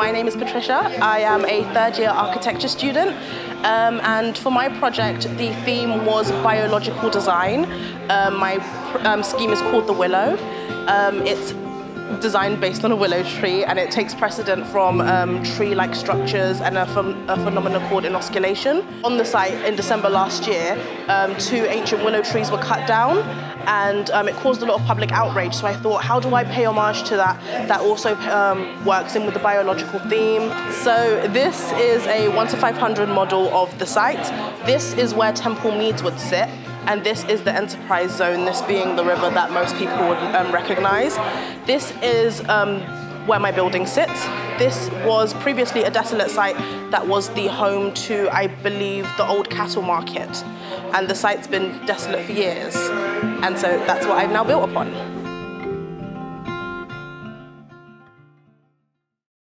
My name is Patricia. I am a third year architecture student. Um, and for my project, the theme was biological design. Um, my um, scheme is called The Willow. Um, it's designed based on a willow tree and it takes precedent from um, tree-like structures and a, ph a, phenomenon called inosculation. On the site in December last year, um, two ancient willow trees were cut down and um, it caused a lot of public outrage. So I thought, how do I pay homage to that that also um, works in with the biological theme? So this is a 1 to 500 model of the site. This is where Temple Meads would sit and this is the enterprise zone, this being the river that most people would um, recognize. This is um, where my building sits. This was previously a desolate site that was the home to, I believe, the old cattle market. And the site's been desolate for years. And so that's what I've now built upon.